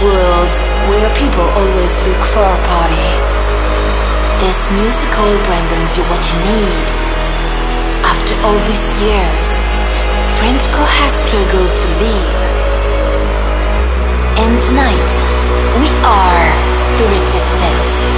world where people always look for a party. This musical brand brings you what you need. After all these years, Frenchcore has struggled to leave. And tonight, we are the resistance.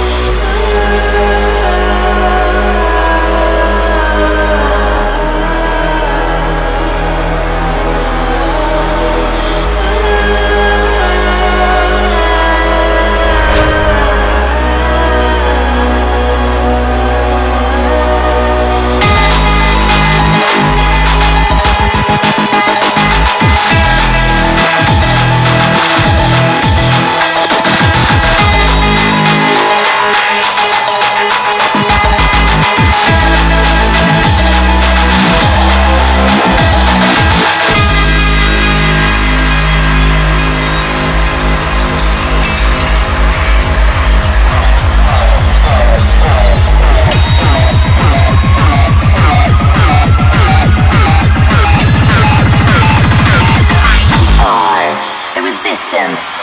The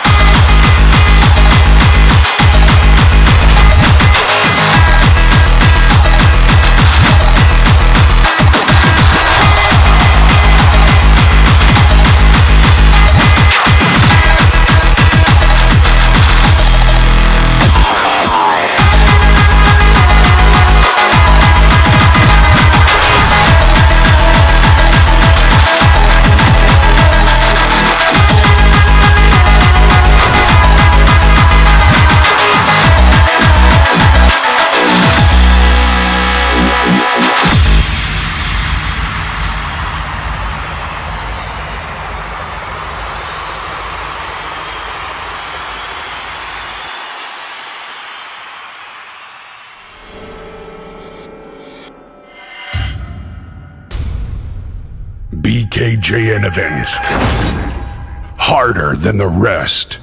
BKJN events. Harder than the rest.